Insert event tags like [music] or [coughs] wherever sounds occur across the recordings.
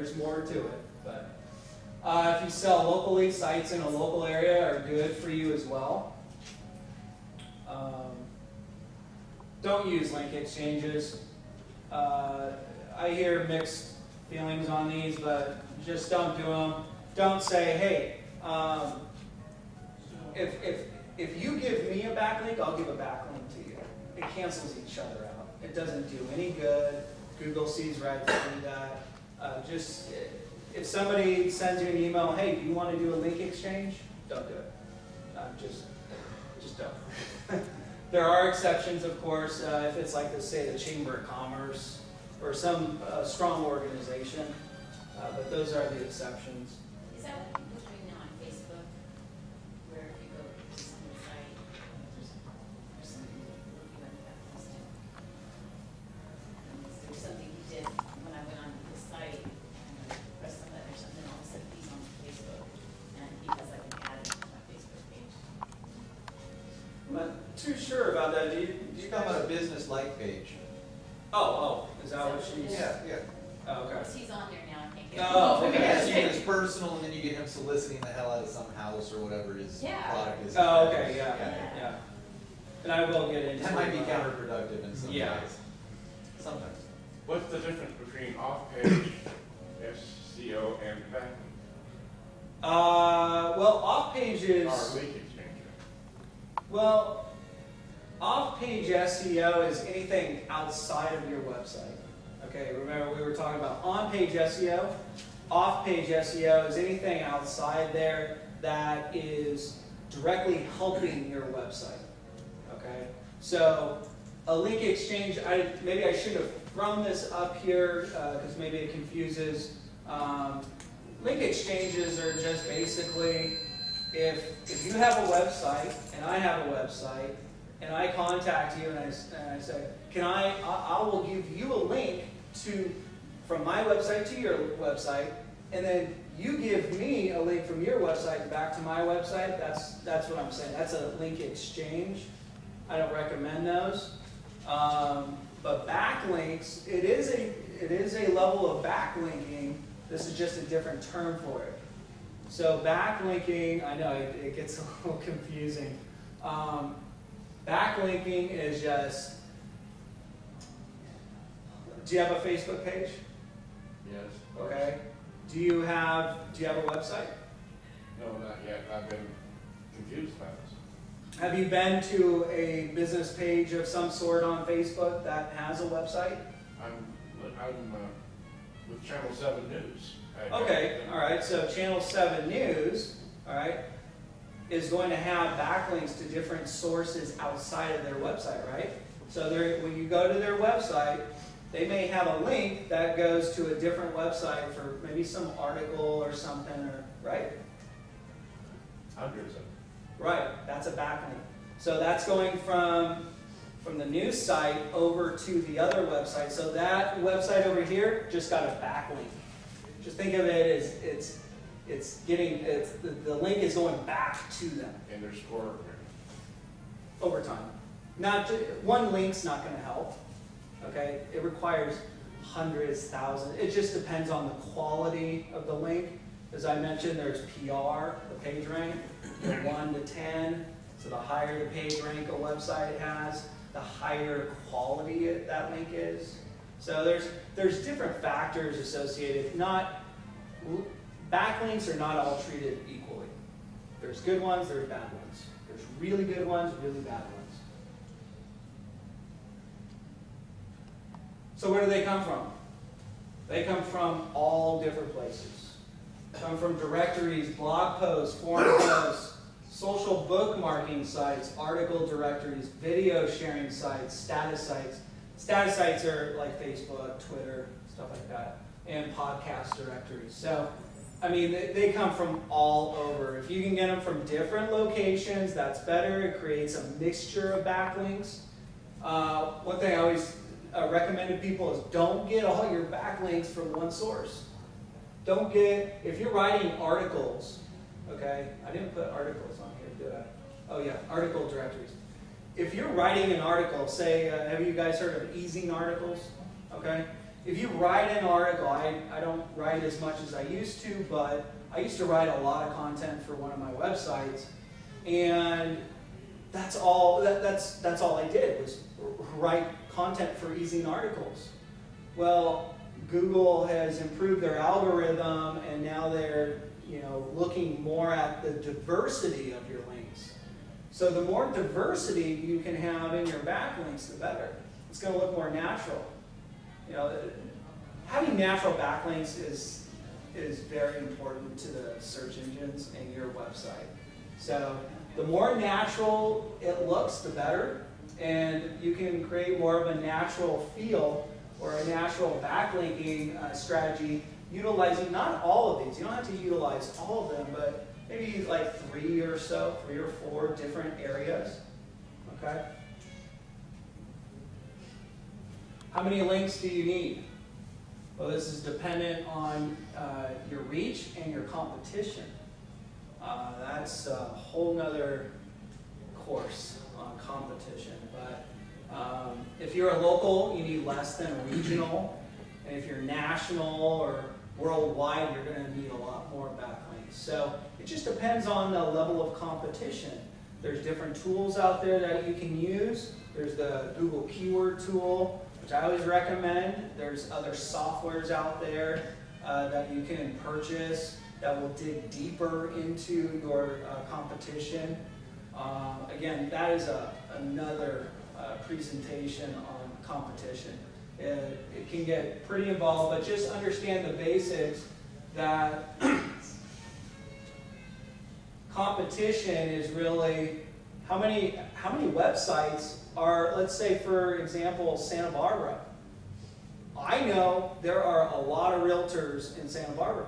there's more to it. But uh, if you sell locally, sites in a local area are good for you as well. Um, don't use link exchanges. Uh, I hear mixed feelings on these, but just don't do them. Don't say, hey, um, if, if, if you give me a backlink, I'll give a backlink to you. It cancels each other out. It doesn't do any good. Google sees right through that. Uh, just, if somebody sends you an email, hey, do you want to do a link exchange? Don't do it. Uh, just, just don't. [laughs] there are exceptions, of course, uh, if it's like, the, say, the Chamber of Commerce or some uh, strong organization, uh, but those are the exceptions. Is that Oh, oh, is that what she's? yeah. yeah. Oh, okay. Because he's on there now, I can't get. Oh, Okay, okay. so you get his personal, and then you get him soliciting the hell out of some house or whatever his Yeah. product is. Oh, okay, yeah, Yeah. yeah. And I will get into. That might be uh, counterproductive in some Yeah. ways. Sometimes. What's the difference between off-page SEO and backlink? Uh, well, off page is. Or link exchanger? Well, off-page SEO is anything outside of your website. Okay, remember we were talking about on-page SEO. Off-page SEO is anything outside there that is directly helping your website. Okay, so a link exchange. I maybe I should have thrown this up here because maybe it confuses. Um, link exchanges are just basically if, if you have a website and I have a website and I contact you and I, and I say, can I, I, I will give you a link to, from my website to your website, and then you give me a link from your website back to my website, that's, that's what I'm saying. That's a link exchange. I don't recommend those. Um, but backlinks, it is a, it is a level of backlinking. This is just a different term for it. So backlinking, I know it, it gets [laughs] a little confusing. Um, backlinking is just. Do you have a Facebook page? Yes. Okay. Do you have Do you have a website? No, not yet. I've been confused by this. Have you been to a business page of some sort on Facebook that has a website? I'm, I'm, uh, with Channel Seven News. I- Okay, all right. So Channel Seven News, all right, is going to have backlinks to different sources outside of their website, right? So when you go to their website, they may have a link that goes to a different website for maybe some article or something, or right? Hundreds of, Right, that's a backlink. So that's going from, from the news site over to the other website. So that website over here just got a backlink. Just think of it as it's, it's getting, it's, the, the link is going back to them and their score. over time. Not, ju- one link's not gonna help, okay? It requires hundreds, thousands, it just depends on the quality of the link. As I mentioned, there's PR, the page rank, the one to ten. So the higher the page rank a website has, the higher quality it- that link is. So there's, there's different factors associated, not, backlinks are not all treated equally. There's good ones, there's bad ones. There's really good ones, really bad ones. So where do they come from? They come from all different places. Come from directories, blog posts, forum posts, social bookmarking sites, article directories, video sharing sites, status sites. Status sites are like Facebook, Twitter, stuff like that, and podcast directories. So, I mean, they, they come from all over. If you can get them from different locations, that's better. It creates a mixture of backlinks. Uh, one thing I always uh, recommend to people is don't get all your backlinks from one source. Don't get, if you're writing articles, okay, I didn't put articles on here, did I? Oh yeah, article directories. If you're writing an article, say, uh, have you guys heard of EzineArticles? Okay? If you write an article, I, I don't write as much as I used to, but I used to write a lot of content for one of my websites, and that's all that, that's that's all I did was write content for EzineArticles. Well, Google has improved their algorithm, and now they're you know looking more at the diversity of your links. So the more diversity you can have in your backlinks, the better. It's going to look more natural. You know, having natural backlinks is is very important to the search engines and your website. So the more natural it looks, the better, and you can create more of a natural feel or a natural backlinking uh, strategy utilizing not all of these. You don't have to utilize all of them, but maybe like three or so, three or four different areas. Okay? How many links do you need? Well, this is dependent on uh, your reach and your competition. Uh, that's a whole nother course on competition. But um, if you're a local, you need less than a regional. And if you're national or worldwide, you're going to need a lot more backlinks. So it just depends on the level of competition. There's different tools out there that you can use. There's the Google Keyword Tool, which I always recommend. There's other softwares out there uh, that you can purchase that will dig deeper into your uh, competition. Um, again, that is a, another uh, presentation on competition. It, it can get pretty involved, but just understand the basics that [coughs] competition is really how many how many websites are let's say for example Santa Barbara. I know there are a lot of realtors in Santa Barbara.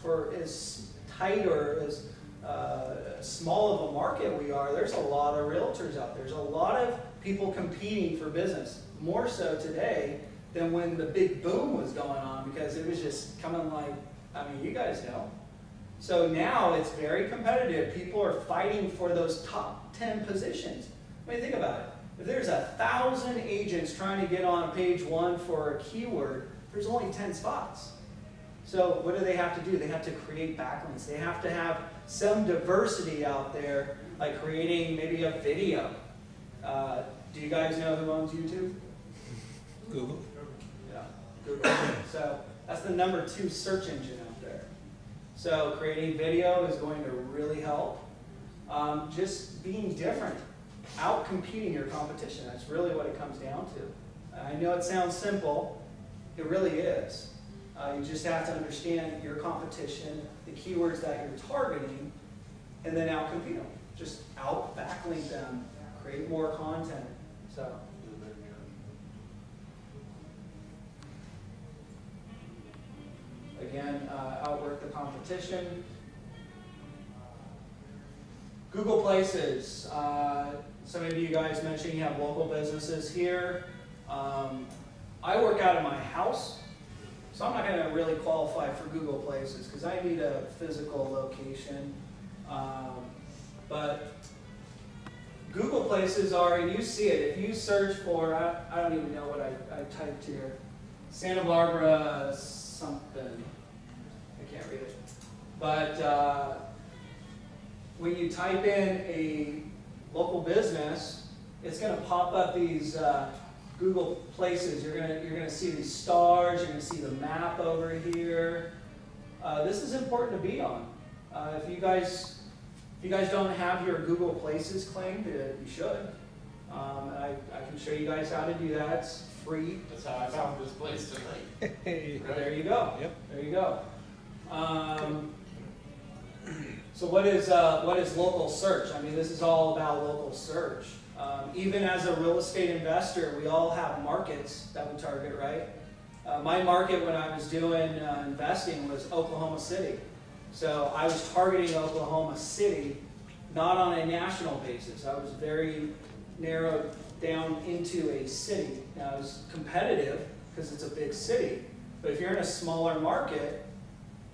For as tight or as uh, small of a market we are, there's a lot of realtors out there. There's a lot of people competing for business, more so today than when the big boom was going on because it was just coming like, I mean, you guys know. So now it's very competitive. People are fighting for those top 10 positions. I mean, think about it. If there's a thousand agents trying to get on page one for a keyword, there's only 10 spots. So what do they have to do? They have to create backlinks. They have to have some diversity out there, like creating maybe a video. Uh, do you guys know who owns YouTube? Google. Yeah, Google. so that's the number two search engine. So creating video is going to really help. Um, just being different, out competing your competition. That's really what it comes down to. I know it sounds simple, it really is. Uh, you just have to understand your competition, the keywords that you're targeting, and then out compete them. Just out backlink them, create more content. So. Again, uh, outwork the competition. Google Places. Uh, some of you guys mentioned you have local businesses here. Um, I work out of my house, so I'm not going to really qualify for Google Places because I need a physical location. Um, but Google Places are, and you see it, if you search for, I, I don't even know what I, I typed here, Santa Barbara something, I read it. But uh, when you type in a local business, it's going to pop up these uh, Google Places. You're going to you're going to see these stars. You're going to see the map over here. Uh, this is important to be on. Uh, if you guys if you guys don't have your Google Places claimed, uh, you should. Um, I, I can show you guys how to do that. It's free. That's how I found this place tonight. [laughs] There you go. Yep. There you go. Um, so what is uh, what is local search? I mean, this is all about local search. Um, even as a real estate investor, we all have markets that we target, right? Uh, my market when I was doing uh, investing was Oklahoma City. So I was targeting Oklahoma City, not on a national basis. I was very narrowed down into a city. Now, it was competitive because it's a big city. But if you're in a smaller market,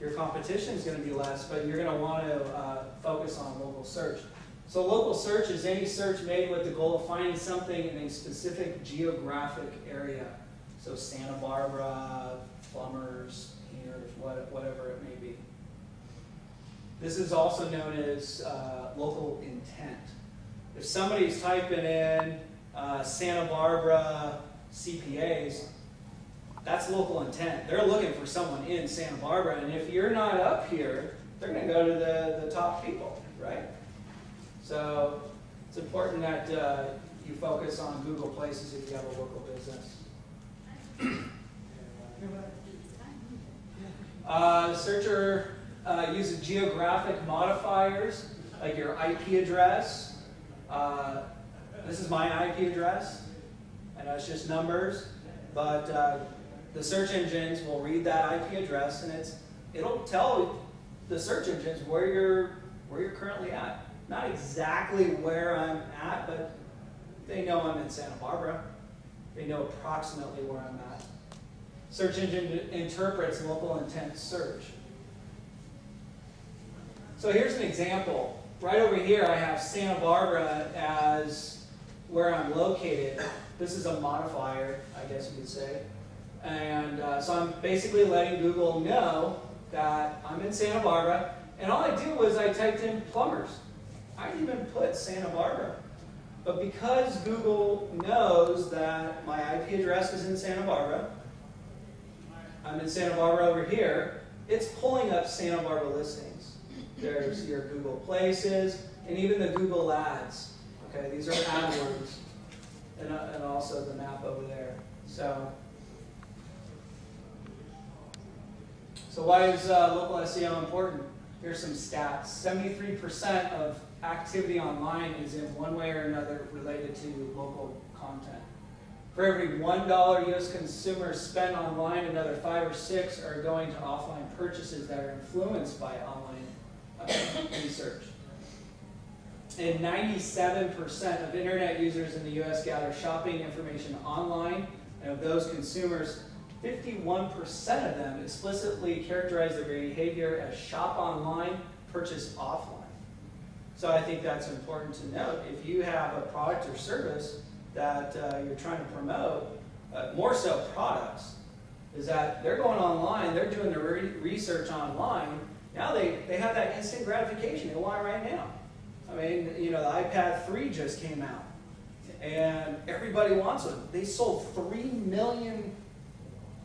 your competition is going to be less, but you're going to want to uh, focus on local search. So local search is any search made with the goal of finding something in a specific geographic area. So Santa Barbara, plumbers, painters, whatever it may be. This is also known as uh, local intent. If somebody's typing in uh, Santa Barbara CPAs, that's local intent. They're looking for someone in Santa Barbara, and if you're not up here, they're going to go to the, the top people, right? So it's important that uh, you focus on Google Places if you have a local business. Uh, searcher uh, uses geographic modifiers like your IP address. Uh, this is my IP address. I know it's just numbers, but uh, the search engines will read that IP address and it's it'll tell the search engines where you're where you're currently at. Not exactly where I'm at, but they know I'm in Santa Barbara. They know approximately where I'm at. Search engine interprets local intent search. So here's an example. Right over here, I have Santa Barbara as where I'm located. This is a modifier, I guess you could say. And uh, so I'm basically letting Google know that I'm in Santa Barbara. And all I did was I typed in plumbers. I didn't even put Santa Barbara. But because Google knows that my IP address is in Santa Barbara, I'm in Santa Barbara over here, it's pulling up Santa Barbara listings. There's your Google Places, and even the Google Ads. Okay, these are AdWords, and, uh, and also the map over there. So, so why is uh, local SEO important? Here's some stats. 73% of activity online is in one way or another related to local content. For every $1 US consumers spend online, another five or six are going to offline purchases that are influenced by online uh, research. And 97% of internet users in the US gather shopping information online, and of those consumers, 51% of them explicitly characterize their behavior as shop online, purchase offline. So I think that's important to note. If you have a product or service that uh, you're trying to promote, uh, more so products, is that they're going online, they're doing their re- research online. Now they, they have that instant gratification. They want it right now. I mean, you know, the iPad 3 just came out, and everybody wants one. They sold 3 million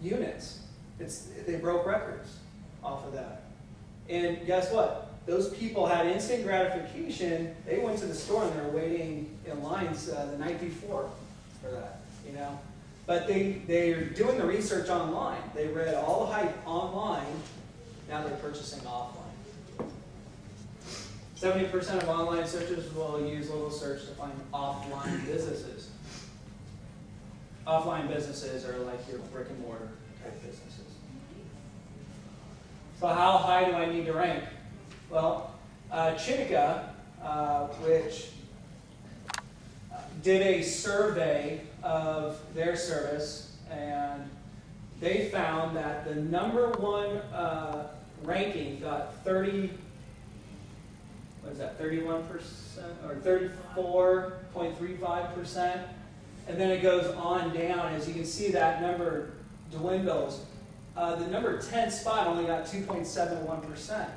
units. It's, they broke records off of that. And guess what? Those people had instant gratification. They went to the store and they're waiting in lines uh, the night before for that, you know. But they, they're doing the research online. They read all the hype online. Now they're purchasing offline. 70% of online searches will use Google search to find offline businesses. Offline businesses are like your brick and mortar type businesses. So how high do I need to rank? Well, uh, Chitika, uh, which uh, did a survey of their service, and they found that the number one uh, ranking got 30, what is that, 31% or 34.35%. And then it goes on down. As you can see, that number dwindles. Uh, the number 10 spot only got 2.71%.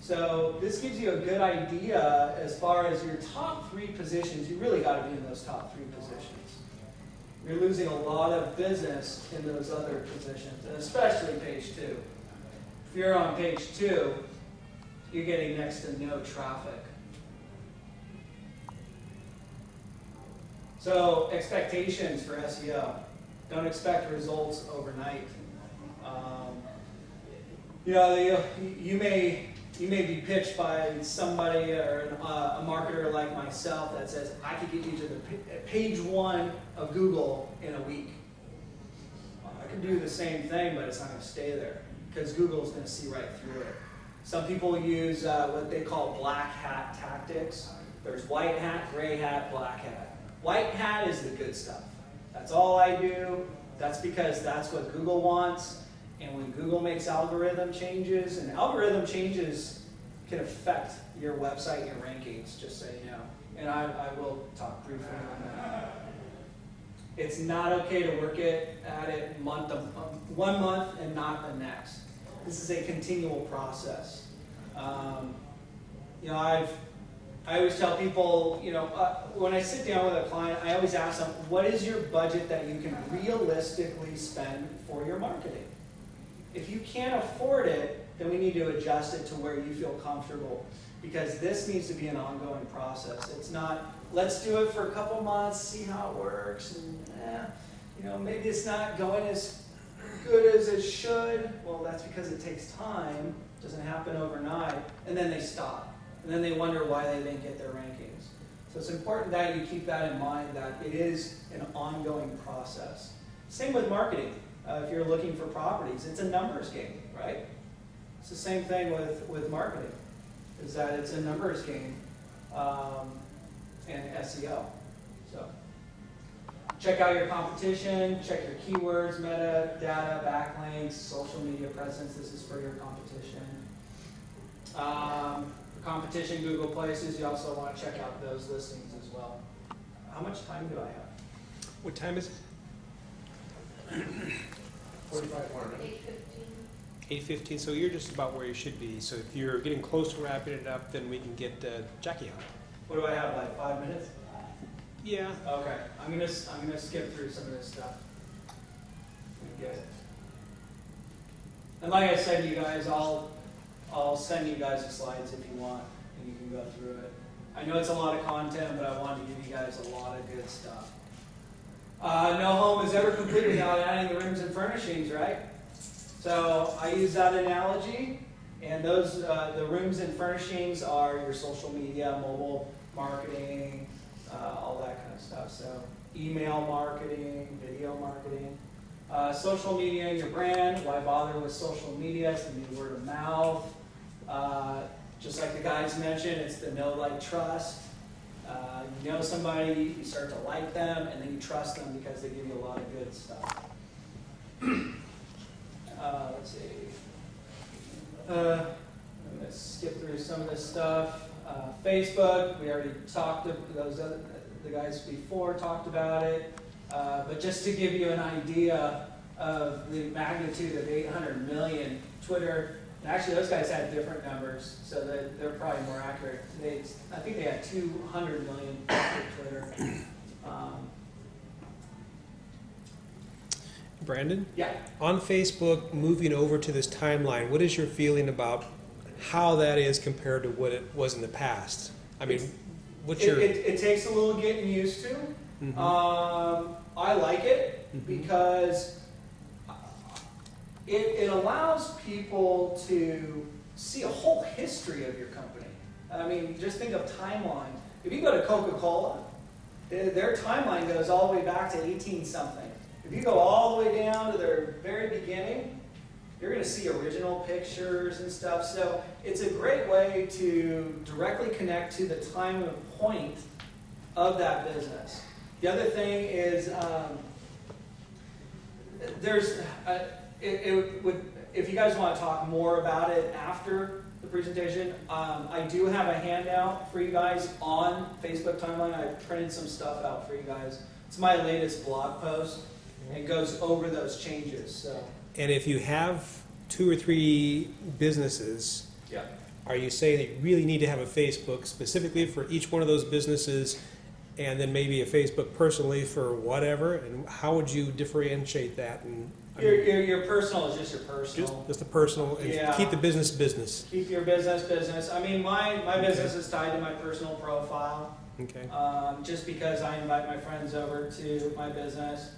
So this gives you a good idea as far as your top three positions. You really got to be in those top three positions. You're losing a lot of business in those other positions, and especially page two. If you're on page two, you're getting next to no traffic. So expectations for SEO. Don't expect results overnight. Um, you know, you, you may you may be pitched by somebody or an, uh, a marketer like myself that says I could get you to the page one of Google in a week. Well, I can do the same thing, but it's not going to stay there because Google is going to see right through it. Some people use uh, what they call black hat tactics. There's white hat, gray hat, black hat. White hat is the good stuff. That's all I do. That's because that's what Google wants. And when Google makes algorithm changes, and algorithm changes can affect your website, your rankings, just so you know. And I, I will talk briefly on that. It's not okay to work it at it month of, one month and not the next. This is a continual process. Um, you know, I've, I always tell people, you know, uh, when I sit down with a client, I always ask them, what is your budget that you can realistically spend for your marketing? If you can't afford it, then we need to adjust it to where you feel comfortable. Because this needs to be an ongoing process. It's not, let's do it for a couple months, see how it works, and, eh, you know, maybe it's not going as good as it should. Well, that's because it takes time, doesn't happen overnight, and then they stop. And then they wonder why they didn't get their rankings. So it's important that you keep that in mind, that it is an ongoing process. Same with marketing. Uh, if you're looking for properties, it's a numbers game, right? It's the same thing with, with marketing, is that it's a numbers game um, and SEO. So check out your competition, check your keywords, meta, data, backlinks, social media presence. This is for your competition. Um, competition, Google Places, you also want to check out those listings as well. How much time do I have? What time is it? Forty-five more minutes. Eight fifteen. Eight fifteen, so you're just about where you should be. So if you're getting close to wrapping it up, then we can get uh, Jackie on. What do I have, like five minutes? Yeah. Okay, I'm gonna, s- I'm gonna skip through some of this stuff. Get it. And like I said, you guys, I'll, I'll send you guys the slides if you want, and you can go through it. I know it's a lot of content, but I wanted to give you guys a lot of good stuff. Uh, no home is ever complete without adding the rooms and furnishings, right? So I use that analogy, and those, uh, the rooms and furnishings are your social media, mobile marketing, uh, all that kind of stuff. So email marketing, video marketing, uh, social media your brand. Why bother with social media? It's gonna be word of mouth. Uh, just like the guys mentioned, it's the know, like, trust. Uh, you know somebody, you start to like them, and then you trust them because they give you a lot of good stuff. [clears throat] Uh, let's see. Uh, I'm gonna skip through some of this stuff. Uh, Facebook, we already talked, to those other, the guys before talked about it. Uh, but just to give you an idea of the magnitude of 800 million, Twitter, actually those guys had different numbers, so that they're probably more accurate. They, I think they had 200 million for Twitter. Um, Brandon, yeah, on Facebook, moving over to this timeline, what is your feeling about how that is compared to what it was in the past? I mean, what's it, your? it, it takes a little getting used to. Mhm. Um, I like it Mhm. because it, it allows people to see a whole history of your company. I mean, just think of timeline. If you go to Coca Cola, their, timeline goes all the way back to 18 something. If you go all the way down to their very beginning, you're going to see original pictures and stuff. So it's a great way to directly connect to the time and point of that business. The other thing is um, there's uh, it, it would if you guys want to talk more about it after the presentation, um, I do have a handout for you guys on Facebook timeline. I've printed some stuff out for you guys. It's my latest blog post. It goes over those changes. So And if you have two or three businesses, yeah. are you saying that you really need to have a Facebook specifically for each one of those businesses, and then maybe a Facebook personally for whatever? And how would you differentiate that? And I Your, mean, your, your personal is just your just personal. just the personal and Yeah. keep the business business. Keep your business business. I mean, my, my business is tied to my personal profile. Okay. um, just because I invite my friends over to my business.